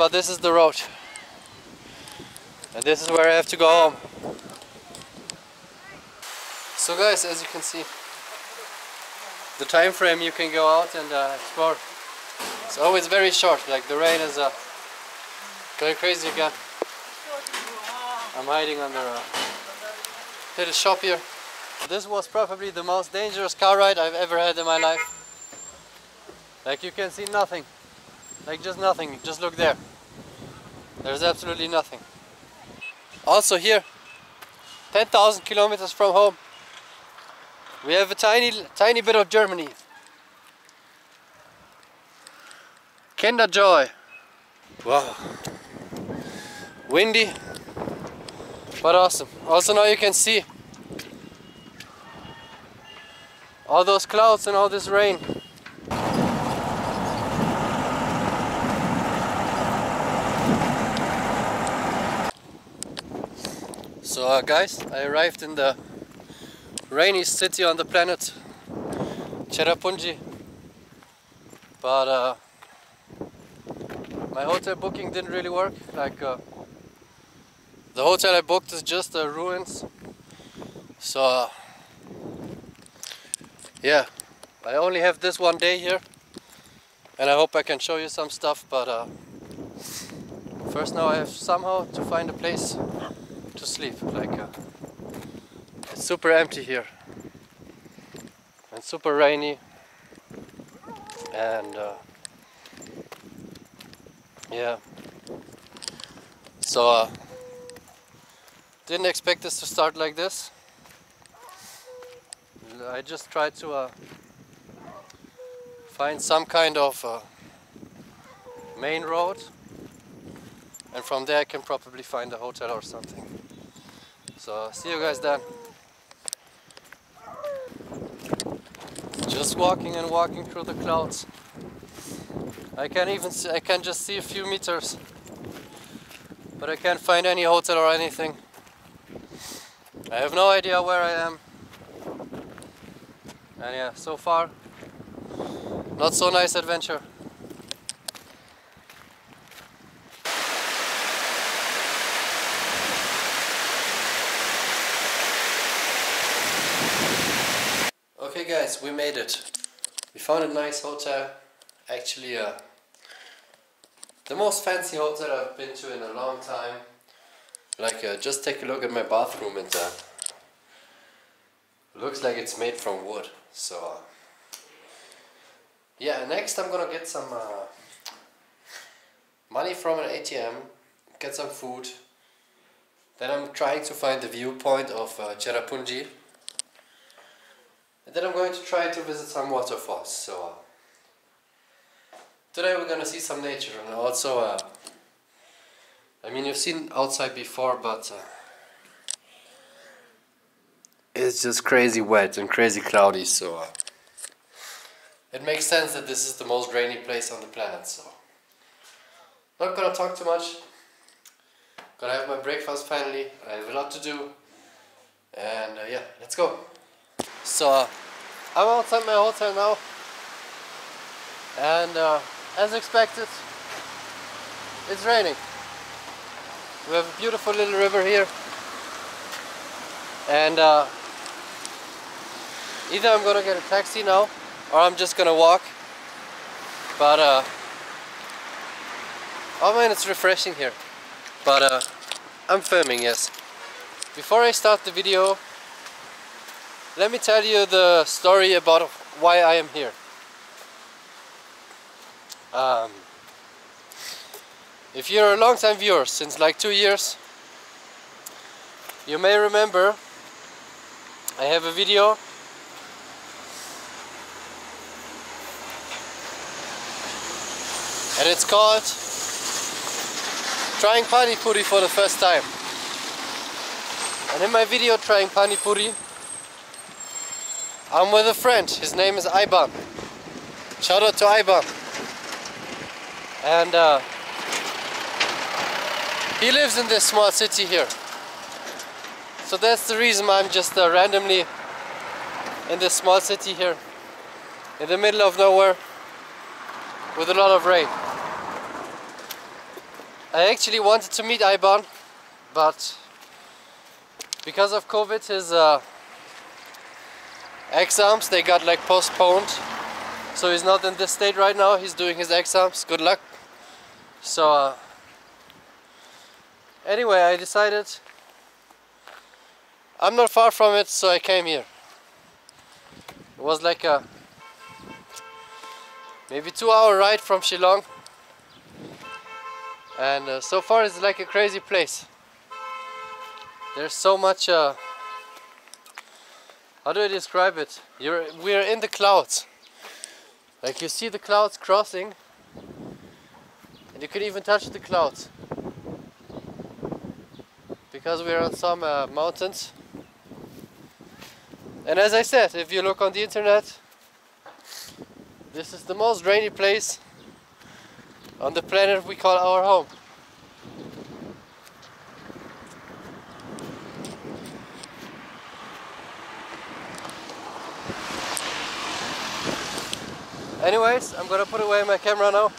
but this is the road. And this is where I have to go home. So guys, as you can see, the time frame you can go out and uh, explore. It's always very short, like the rain is uh, going crazy again. I'm hiding under a little shop here. This was probably the most dangerous car ride I've ever had in my life. Like you can see nothing. Like just nothing, just look there. There's absolutely nothing. Also here, 10,000 kilometers from home, we have a tiny, tiny bit of Germany. Kinderjoy. Wow. Windy, but awesome. Also now you can see all those clouds and all this rain. So uh, guys, I arrived in the rainiest city on the planet, Cherrapunji. But uh, my hotel booking didn't really work. Like uh, the hotel I booked is just the ruins. So uh, yeah, I only have this one day here, and I hope I can show you some stuff. But uh, first, now I have somehow to find a place to sleep. Like uh, it's super empty here and super rainy, and uh, yeah. So uh, didn't expect this to start like this. I just tried to uh, find some kind of uh, main road and from there I can probably find a hotel or something. So see you guys then. Just walking and walking through the clouds. I can't even see, I can just see a few meters, but I can't find any hotel or anything. I have no idea where I am. And yeah, so far, not so nice adventure. Okay guys, we made it. We found a nice hotel. Actually, uh, the most fancy hotel I've been to in a long time. Like, uh, just take a look at my bathroom and uh, looks like it's made from wood. So, uh, yeah, next I'm gonna get some uh, money from an ATM, get some food. Then I'm trying to find the viewpoint of uh, Cherrapunji. And then I'm going to try to visit some waterfalls. So, uh, today we're gonna see some nature and also, uh, I mean, you've seen outside before, but uh, it's just crazy wet and crazy cloudy, so uh, it makes sense that this is the most rainy place on the planet. So, not gonna talk too much. Gonna have my breakfast finally. I have a lot to do, and uh, yeah, let's go. So, uh, I'm outside my hotel now, and uh, as expected, it's raining. We have a beautiful little river here, and uh, either I'm gonna get a taxi now, or I'm just gonna walk. But uh, oh man, it's refreshing here. But uh, I'm filming, yes. Before I start the video, let me tell you the story about why I am here. Um, if you're a long time viewer, since like two years, you may remember I have a video and it's called Trying Pani Puri for the first time. And in my video Trying Pani Puri, I'm with a friend, his name is Iban. Shout out to Iban. And uh, he lives in this small city here. So that's the reason I'm just uh, randomly in this small city here, in the middle of nowhere, with a lot of rain. I actually wanted to meet Iban, but because of COVID, his uh, exams they got like postponed. So he's not in this state right now. He's doing his exams. Good luck. So uh, anyway, I decided I'm not far from it, so I came here. It was like a maybe two hour ride from Shillong and uh, so far it's like a crazy place there's so much uh, how do I describe it? You're we're in the clouds. Like you see the clouds crossing and you can even touch the clouds. Because we're on some uh, mountains. And as I said if you look on the internet this is the most rainy place on the planet we call our home. Anyways, I'm gonna put away my camera now.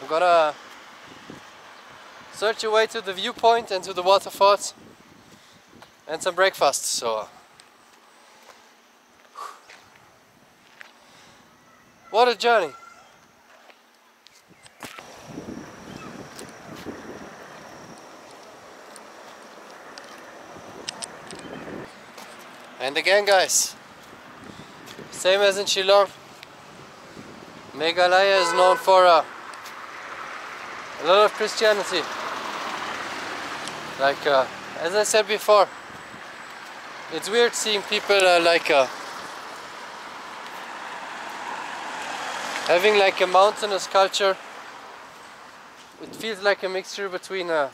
I'm gonna search away to the viewpoint and to the waterfalls and some breakfast. So What a journey! And again guys, same as in Shillong, Meghalaya is known for uh, a lot of Christianity. Like, uh, as I said before, it's weird seeing people uh, like uh, having like a mountainous culture it feels like a mixture between uh,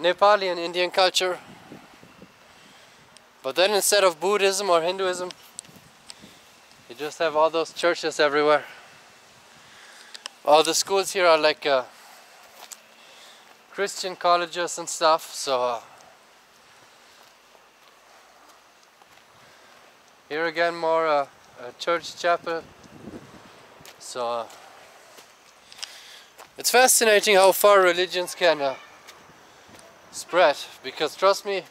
Nepali and Indian culture but then instead of Buddhism or Hinduism you just have all those churches everywhere. All the schools here are like uh, Christian colleges and stuff so uh, here again more uh, a church chapel. So uh, it's fascinating how far religions can uh, spread because trust me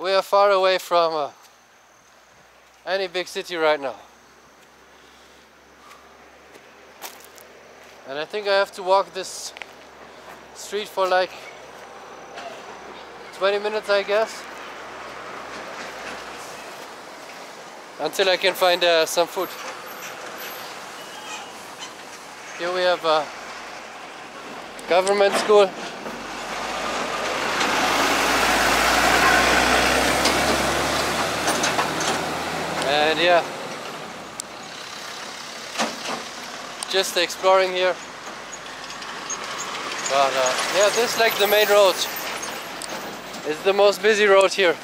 we are far away from uh, any big city right now? And I think I have to walk this street for like 20 minutes I guess. Until I can find uh, some food. Here we have a government school. And yeah, just exploring here. But uh, yeah, this is like the main road. It's the most busy road here.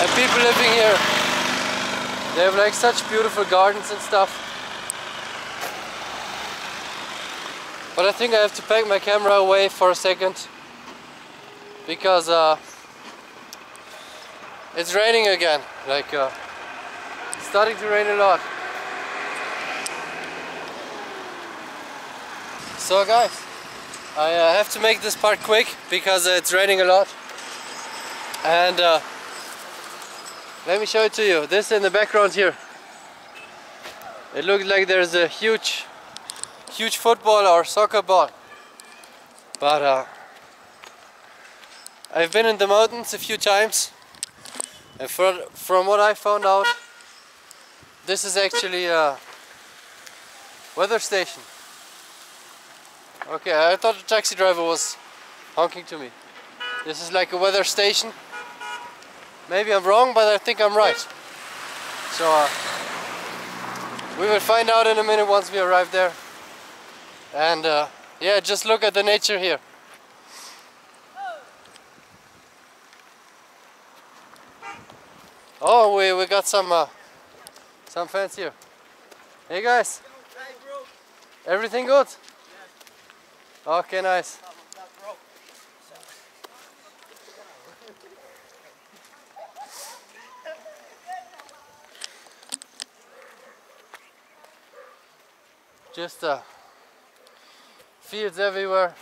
And people living here they have like such beautiful gardens and stuff. But I think I have to pack my camera away for a second because uh, it's raining again. Like uh, starting to rain a lot. So guys, I uh, have to make this part quick because it's raining a lot. And uh, let me show it to you. This in the background here. It looks like there's a huge, huge football or soccer ball. But uh, I've been in the mountains a few times. And from, from what I found out, this is actually a weather station. Okay, I thought the taxi driver was honking to me. This is like a weather station Maybe I'm wrong, but I think I'm right. So uh, we will find out in a minute once we arrive there. And uh, yeah, just look at the nature here. Oh, we, we got some uh, some fans here. Hey guys. Everything good? Okay, nice. Just uh, fields everywhere,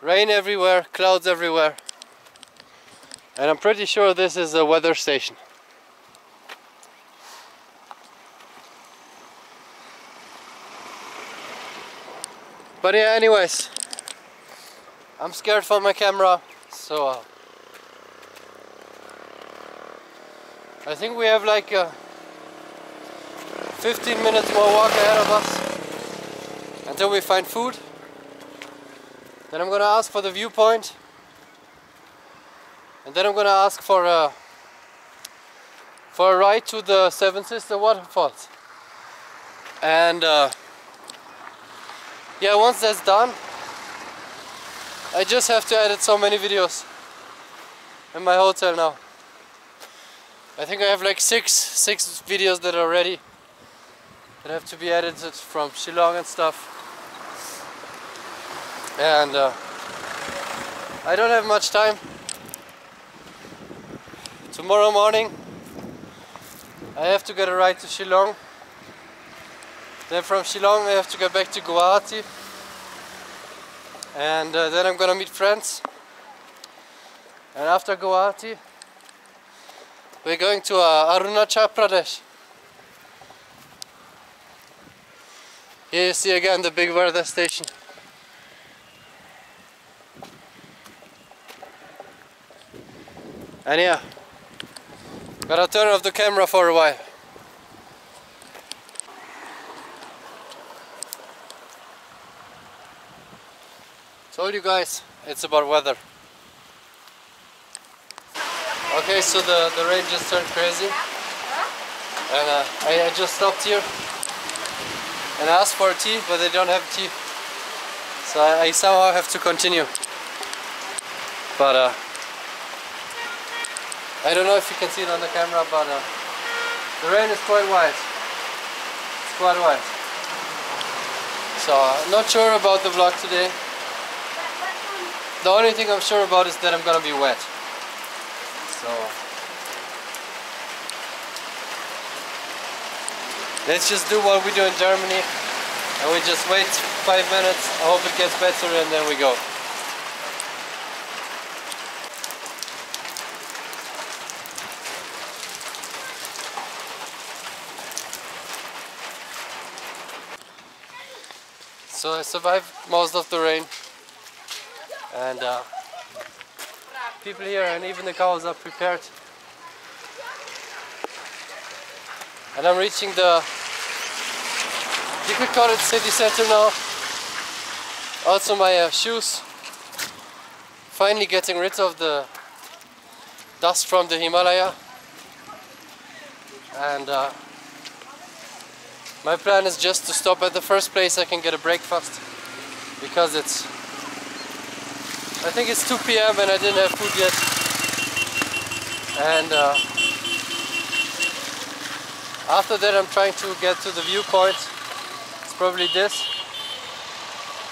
rain everywhere, clouds everywhere. And I'm pretty sure this is a weather station. But yeah, anyways, I'm scared for my camera, so uh, I think we have like uh, 15 minutes more walk ahead of us until we find food. Then I'm gonna ask for the viewpoint, then I'm gonna ask for a for a ride to the Seven Sister Waterfalls. And uh, yeah, once that's done, I just have to edit so many videos in my hotel now. I think I have like six six videos that are ready that have to be edited from Shillong and stuff. And uh, I don't have much time. Tomorrow morning I have to get a ride to Shillong. Then from Shillong I have to get back to Guwahati. And uh, then I'm gonna meet friends. And after Guwahati we're going to uh, Arunachal Pradesh. Here you see again the big weather station. And yeah, gotta turn off the camera for a while. Told you guys, it's about weather. Okay, so the, the rain just turned crazy. And uh, I, I just stopped here and asked for tea, but they don't have tea. So I, I somehow have to continue. But uh, I don't know if you can see it on the camera, but uh, the rain is quite white. It's quite white. So I'm not sure about the vlog today. The only thing I'm sure about is that I'm gonna be wet. So let's just do what we do in Germany and we just wait five minutes. I hope it gets better and then we go. So I survived most of the rain. And uh, people here and even the cows are prepared. And I'm reaching the you could call it city center now. Also my uh, shoes. Finally getting rid of the dust from the Himalaya. And uh, my plan is just to stop at the first place I can get a breakfast because it's I think it's 2 p.m. and I didn't have food yet. And uh, after that I'm trying to get to the viewpoint. It's probably this.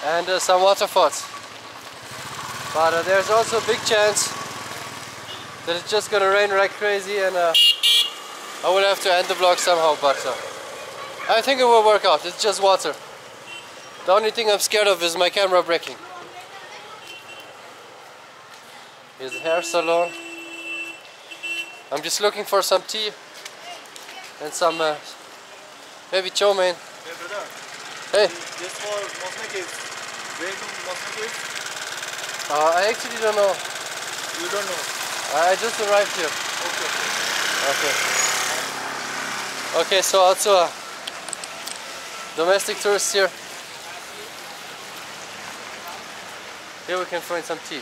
And uh, some waterfalls. But uh, there's also a big chance that it's just gonna rain like crazy and uh, I will have to end the vlog somehow but uh, I think it will work out. It's just water. The only thing I'm scared of is my camera breaking. Here's a hair salon. I'm just looking for some tea and some uh, maybe chow mein. Hey brother, Hey, just for Mosna Caves. Where to Mosna Caves? uh, I actually don't know. You don't know. I just arrived here. Okay. Okay. Okay, so also uh, domestic tourists here. Here we can find some tea.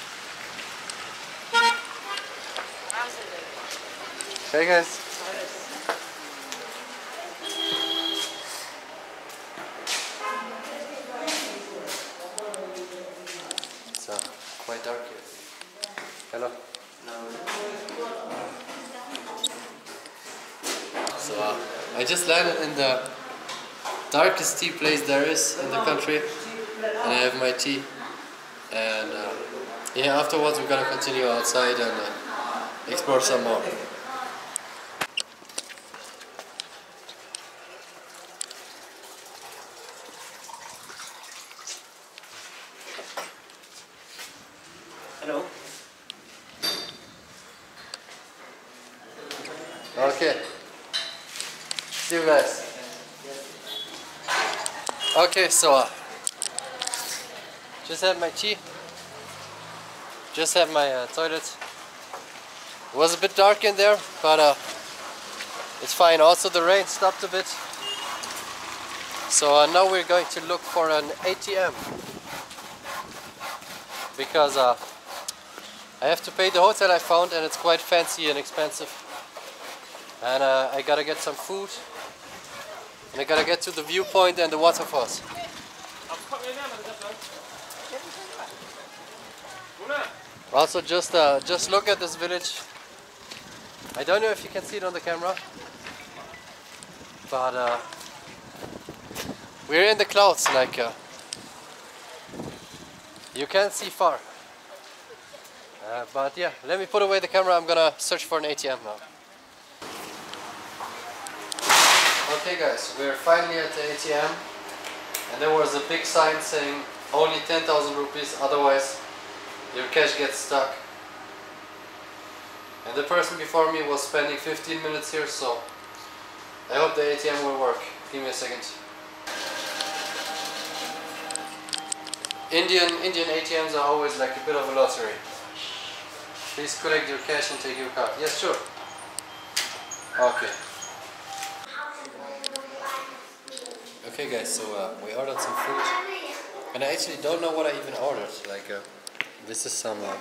Hey guys. It's uh, quite dark here. Hello. So uh, I just landed in the darkest tea place there is in the country, and I have my tea. And uh, yeah, afterwards we're gonna continue outside and uh, explore some more. Hello. Okay. See you guys. So uh, just had my tea. Just had my uh, toilet. It was a bit dark in there, but uh, it's fine. Also, the rain stopped a bit. So uh, now we're going to look for an ATM because uh, I have to pay the hotel I found, and it's quite fancy and expensive. And uh, I gotta get some food, and I gotta get to the viewpoint and the waterfalls. Also, just uh, just look at this village. I don't know if you can see it on the camera, but uh, we're in the clouds. Like uh, you can't see far. Uh, but yeah, let me put away the camera. I'm gonna search for an ATM now. Okay, guys, we're finally at the ATM, and there was a big sign saying only 10,000 rupees, otherwise your cash gets stuck. And the person before me was spending 15 minutes here, so I hope the ATM will work. Give me a second. Indian Indian ATMs are always like a bit of a lottery. Please collect your cash and take your card. Yes, sure. Okay. Okay, guys. So uh, we ordered some food, and I actually don't know what I even ordered. Like, uh, this is some. Uh,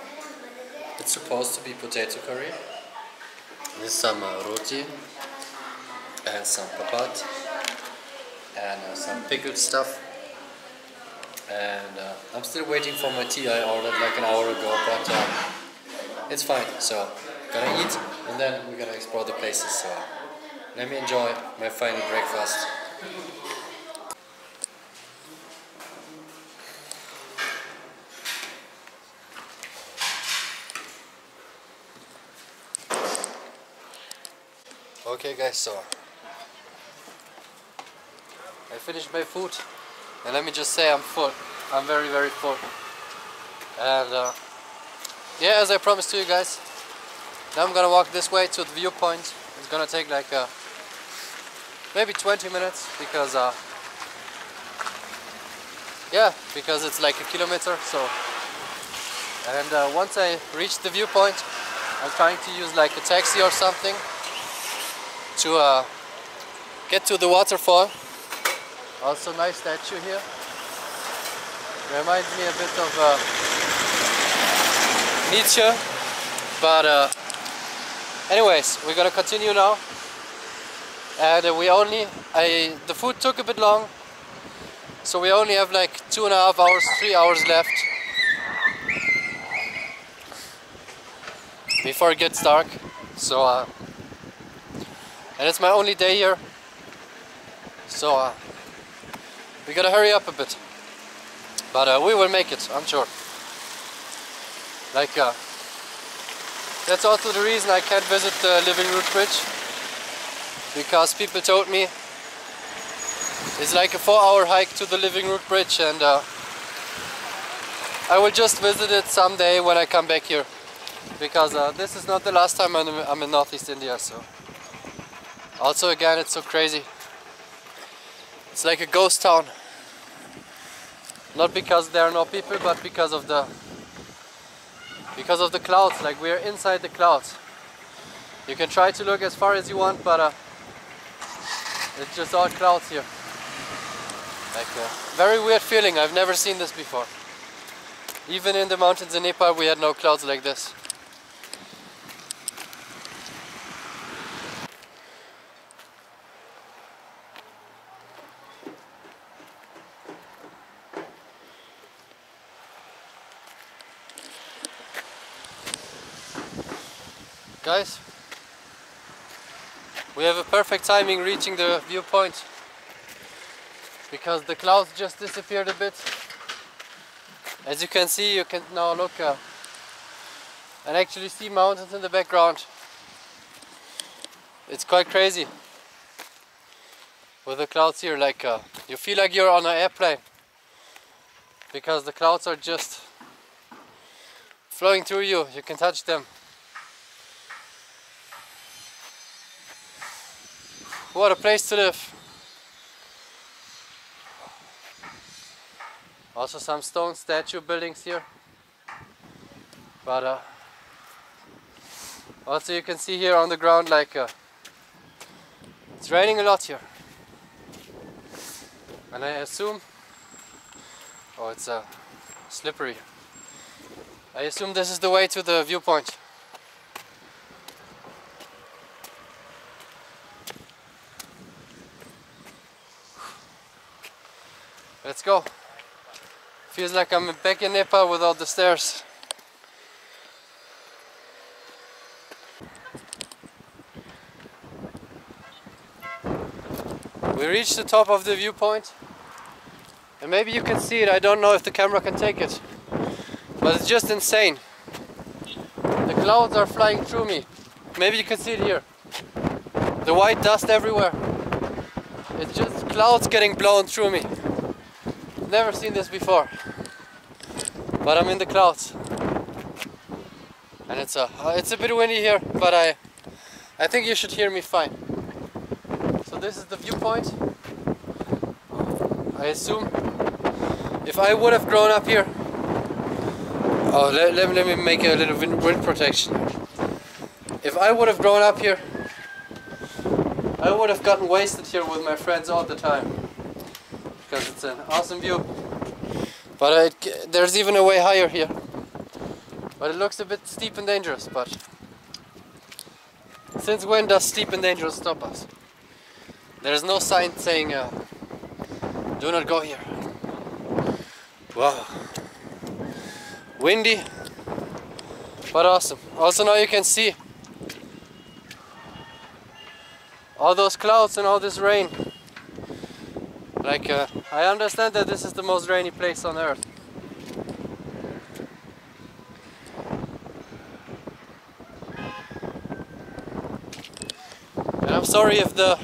it's supposed to be potato curry. This is some uh, roti and some papat and uh, some pickled stuff. And uh, I'm still waiting for my tea. I ordered like an hour ago, but it's fine. So gonna eat and then we're gonna explore the places. So let me enjoy my final breakfast. Okay guys, so I finished my food and let me just say I'm full. I'm very very full. And uh, yeah, as I promised to you guys, now I'm gonna walk this way to the viewpoint. It's gonna take like uh, maybe 20 minutes because uh, yeah, because it's like a kilometer. So and uh, once I reach the viewpoint, I'm trying to use like a taxi or something to uh, get to the waterfall. Also nice statue here. Reminds me a bit of uh, Nietzsche. But uh, anyways, we're gonna continue now. And we only, I, the food took a bit long. So we only have like two and a half hours, three hours left. Before it gets dark. So uh, and it's my only day here. So uh, we gotta hurry up a bit. But uh, we will make it I'm sure. Like uh, that's also the reason I can't visit the Living Root Bridge. Because people told me it's like a four hour hike to the Living Root Bridge and uh, I will just visit it someday when I come back here. Because uh, this is not the last time I'm, I'm in Northeast India so also again it's so crazy. It's like a ghost town. Not because there are no people but because of the because of the clouds, like we're inside the clouds. You can try to look as far as you want but uh, it's just all clouds here. Like a very weird feeling, I've never seen this before. Even in the mountains in Nepal we had no clouds like this. Guys, we have a perfect timing reaching the viewpoint because the clouds just disappeared a bit. As you can see, you can now look uh, and actually see mountains in the background. It's quite crazy with the clouds here, like uh, you feel like you're on an airplane because the clouds are just flowing through you. You can touch them. What a place to live. Also some stone statue buildings here. But uh, also you can see here on the ground like uh, it's raining a lot here. And I assume oh it's uh, slippery. I assume this is the way to the viewpoint. Let's go. Feels like I'm back in Nepal without the stairs. We reached the top of the viewpoint and maybe you can see it, I don't know if the camera can take it but it's just insane. The clouds are flying through me. Maybe you can see it here. The white dust everywhere. It's just clouds getting blown through me. Never seen this before. But I'm in the clouds. And it's a uh, it's a bit windy here, but I I think you should hear me fine. So this is the viewpoint. I assume if I would have grown up here Oh, let, let, let me make a little wind, wind protection. If I would have grown up here, I would have gotten wasted here with my friends all the time. Because it's an awesome view. But it, there's even a way higher here. But it looks a bit steep and dangerous, but... Since when does steep and dangerous stop us? There's no sign saying, uh, do not go here. Wow windy but awesome also now you can see all those clouds and all this rain like uh, I understand that this is the most rainy place on earth and I'm sorry if the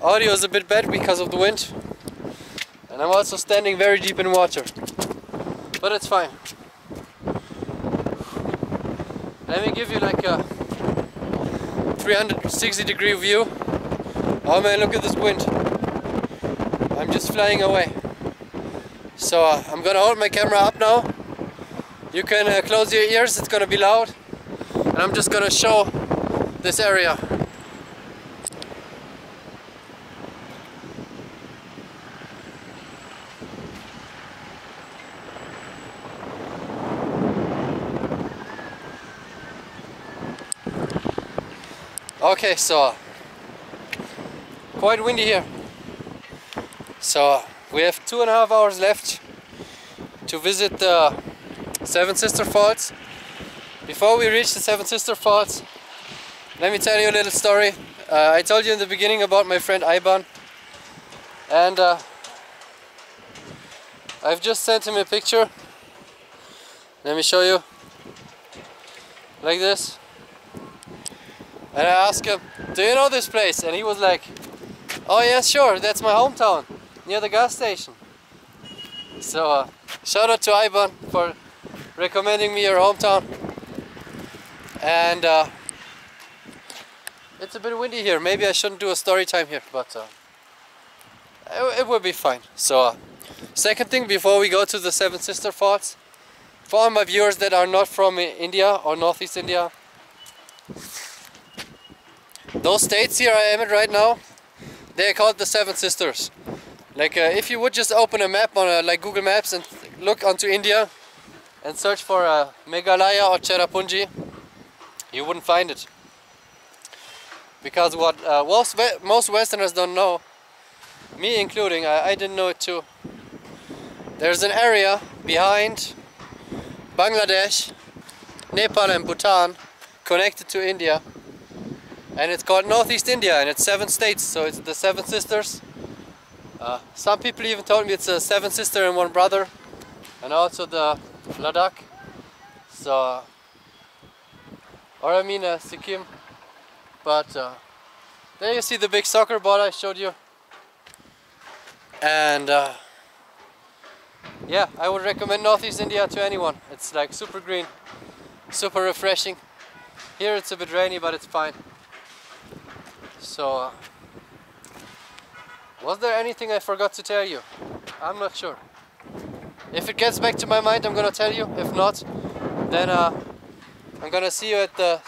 audio is a bit bad because of the wind and I'm also standing very deep in water but it's fine. Let me give you like a 360 degree view. Oh man, look at this wind. I'm just flying away. So uh, I'm gonna hold my camera up now. You can uh, close your ears, it's gonna be loud. And I'm just gonna show this area. Okay, so quite windy here. So we have two and a half hours left to visit the Seven Sister Falls. Before we reach the Seven Sister Falls, let me tell you a little story. Uh, I told you in the beginning about my friend Iban, and uh, I've just sent him a picture. Let me show you. Like this. And I asked him, do you know this place? And he was like, oh yes, sure, that's my hometown, near the gas station. So uh, shout out to Iban for recommending me your hometown. And uh, it's a bit windy here. Maybe I shouldn't do a story time here, but uh, it, it will be fine. So uh, second thing before we go to the Seven Sister Falls, for all my viewers that are not from India or Northeast India, those states here I am in right now, they are called the Seven Sisters. Like uh, if you would just open a map on a, like Google Maps and look onto India and search for uh, Meghalaya or Cherrapunji, you wouldn't find it. Because what uh, most, most Westerners don't know, me including, I, I didn't know it too. There's an area behind Bangladesh, Nepal and Bhutan connected to India and it's called Northeast India and it's seven states so it's the seven sisters uh, some people even told me it's a seven sister and one brother and also the Ladakh so or I mean uh, Sikkim but uh, there you see the big soccer ball I showed you and uh, yeah, I would recommend Northeast India to anyone. It's like super green, super refreshing. Here it's a bit rainy, but it's fine. So, uh, was there anything I forgot to tell you? I'm not sure. If it gets back to my mind, I'm gonna tell you. If not, then uh, I'm gonna see you at the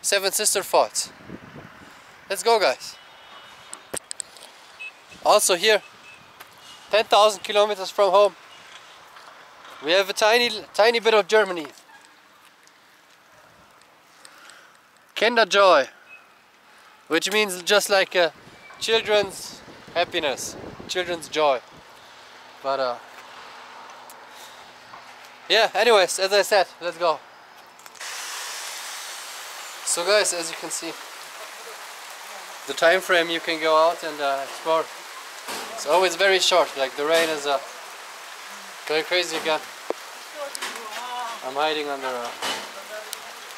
Seven Sister Falls. Let's go, guys. Also here, 10,000 kilometers from home, we have a tiny, tiny bit of Germany. Kinderjoy, which means just like uh, children's happiness, children's joy. But uh, yeah. Anyways, as I said, let's go. So guys, as you can see, the time frame you can go out and uh, explore it's always very short. Like the rain is uh, going crazy again. I'm hiding under a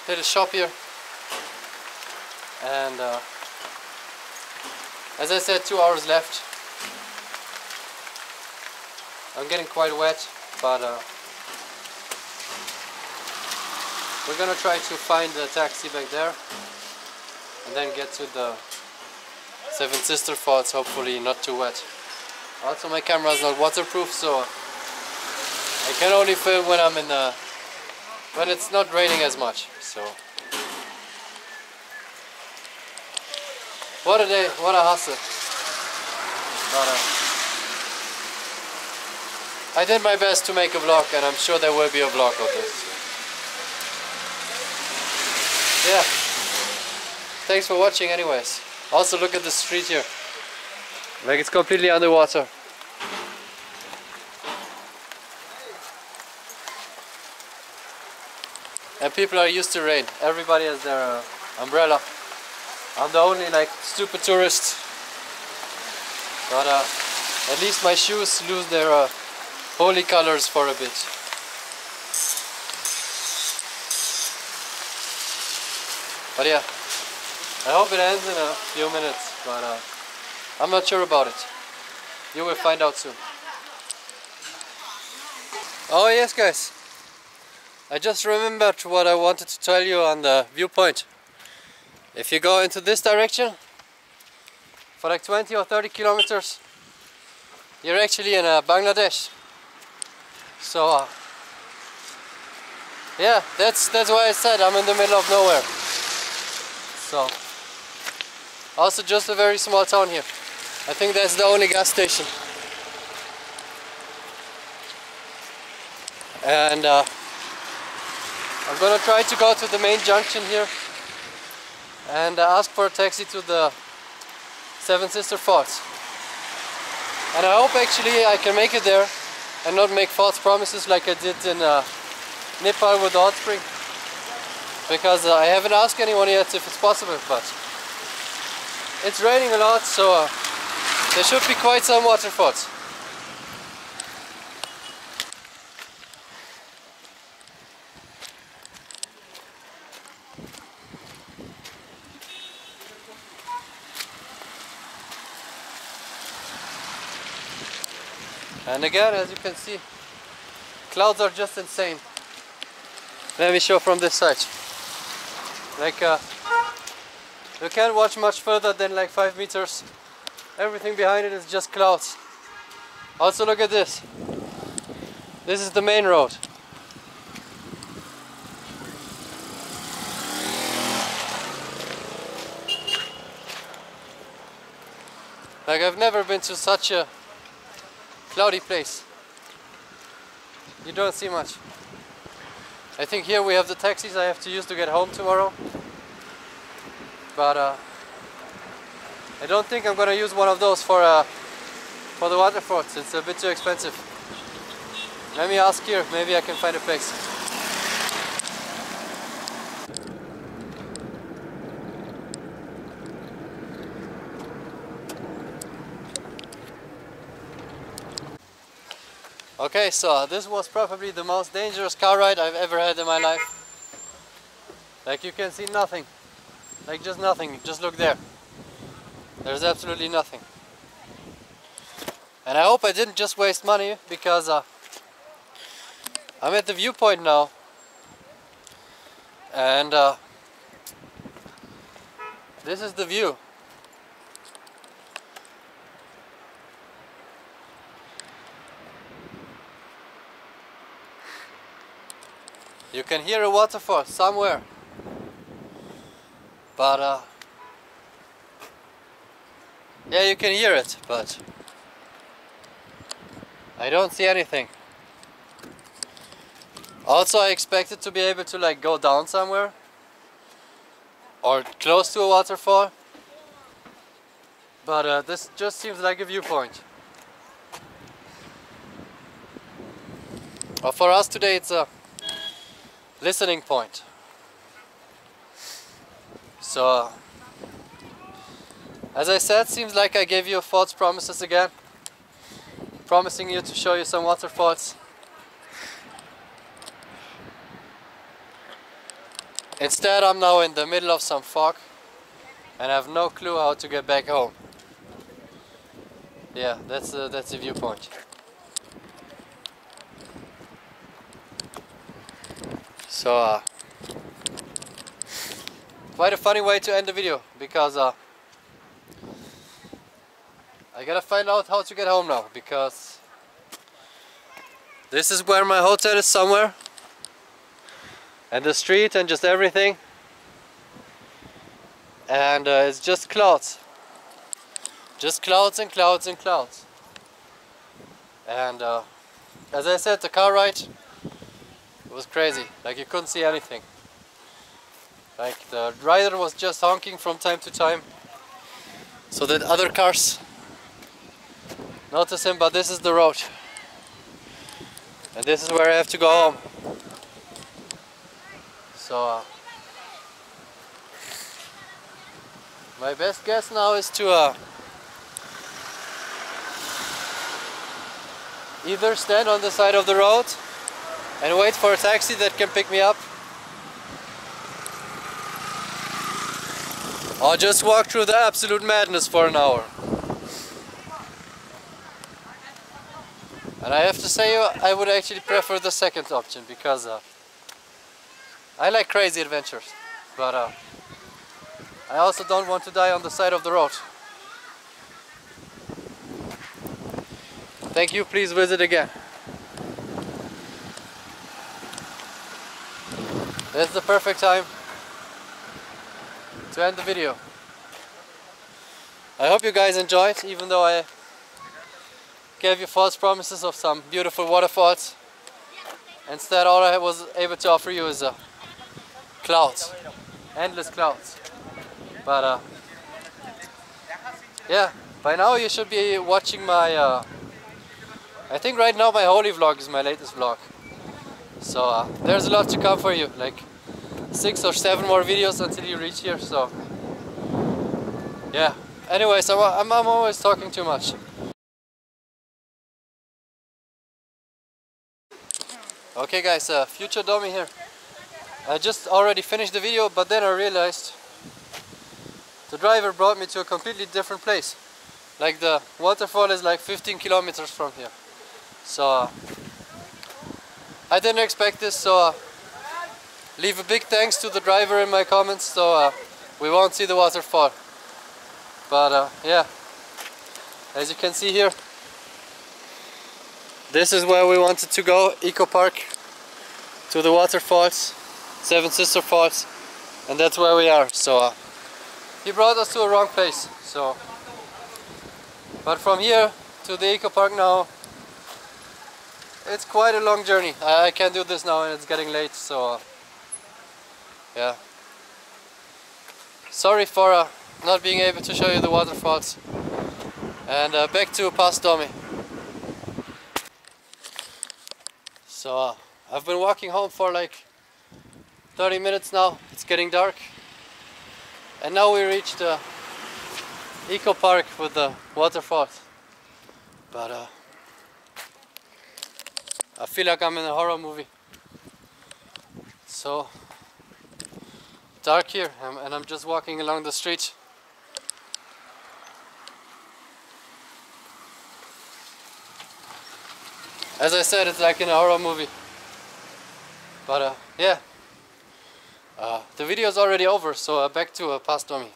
little shop here. And uh, as I said, two hours left. I'm getting quite wet, but uh, we're gonna try to find the taxi back there and then get to the Seven Sister Falls, hopefully not too wet. Also my camera is not waterproof, so I can only film when I'm in the when it's not raining as much. So what a day, what a hustle. I did my best to make a vlog and I'm sure there will be a vlog of this. Yeah. Thanks for watching anyways. Also look at the street here. Like it's completely underwater. And people are used to rain. Everybody has their uh, umbrella. I'm the only like stupid tourist. But uh, at least my shoes lose their uh, holy colors for a bit. But yeah, I hope it ends in a few minutes, but uh, I'm not sure about it. You will find out soon. Oh yes guys, I just remembered what I wanted to tell you on the viewpoint. If you go into this direction, for like 20 or 30 kilometers, you're actually in uh, Bangladesh. So, uh, yeah, that's that's why I said I'm in the middle of nowhere. So, also just a very small town here. I think that's the only gas station. And uh, I'm gonna try to go to the main junction here and uh, ask for a taxi to the Seven Sister Falls. And I hope actually I can make it there and not make false promises like I did in uh, Nepal with the hot spring. Because uh, I haven't asked anyone yet if it's possible, but it's raining a lot, so uh, there should be quite some waterfalls. And again, as you can see, clouds are just insane. Let me show from this side. Like, uh, you can't watch much further than like 5 meters. Everything behind it is just clouds. Also look at this. This is the main road. Like I've never been to such a cloudy place. You don't see much. I think here we have the taxis I have to use to get home tomorrow. But uh, I don't think I'm gonna use one of those for uh, for the waterfalls. It's a bit too expensive. Let me ask here. Maybe I can find a place. Okay, so this was probably the most dangerous car ride I've ever had in my life. Like you can see nothing. Like just nothing. Just look there. There's absolutely nothing. And I hope I didn't just waste money because uh, I'm at the viewpoint now. And uh, this is the view. You can hear a waterfall somewhere. But uh, yeah, you can hear it, but I don't see anything. Also, I expected to be able to like go down somewhere or close to a waterfall, but uh, this just seems like a viewpoint. Well, for us today, it's a listening point. So, uh, as I said, seems like I gave you false promises again. Promising you to show you some waterfalls. Instead, I'm now in the middle of some fog and I have no clue how to get back home. Yeah, that's a, that's a viewpoint. So, uh, quite a funny way to end the video because uh, I gotta find out how to get home now because this is where my hotel is somewhere. And the street and just everything. And uh, it's just clouds. Just clouds and clouds and clouds. And uh, as I said the car ride was crazy. Like you couldn't see anything. Like the rider was just honking from time to time. So that other cars. Notice him but this is the road. And this is where I have to go home. So uh, my best guess now is to uh, either stand on the side of the road and wait for a taxi that can pick me up or just walk through the absolute madness for an hour. And I have to say I would actually prefer the second option because uh, I like crazy adventures but uh, I also don't want to die on the side of the road. Thank you, please visit again. This is the perfect time to end the video. I hope you guys enjoyed, even though I gave you false promises of some beautiful waterfalls. Instead, all I was able to offer you is uh, clouds, endless clouds. But uh, yeah, by now you should be watching my. Uh, I think right now my Holi vlog is my latest vlog. So uh, there's a lot to come for you, like six or seven more videos until you reach here. So yeah. Anyways, I'm, I'm, I'm always talking too much. Okay guys, uh, future Domi here. I just already finished the video, but then I realized the driver brought me to a completely different place. Like the waterfall is like 15 kilometers from here. So uh, I didn't expect this, so uh, leave a big thanks to the driver in my comments, so uh, we won't see the waterfall. But uh, yeah, as you can see here, this is where we wanted to go, Eco Park, to the waterfalls, Seven Sister Falls, and that's where we are. So uh, he brought us to a wrong place. So, but from here to the Eco Park now, it's quite a long journey. I, I can't do this now, and it's getting late. So, uh, yeah. Sorry for uh, not being able to show you the waterfalls. And uh, back to Pass-Domi. So uh, I've been walking home for like 30 minutes now. It's getting dark. And now we reached the eco park with the waterfalls. But uh, I feel like I'm in a horror movie. So dark here and I'm just walking along the street. As I said, it's like in a horror movie. But uh, yeah, uh, the video is already over, so uh, back to uh, Pastomi.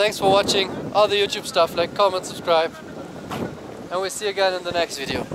Thanks for watching all the YouTube stuff, like comment, subscribe, and we'll see you again in the next video.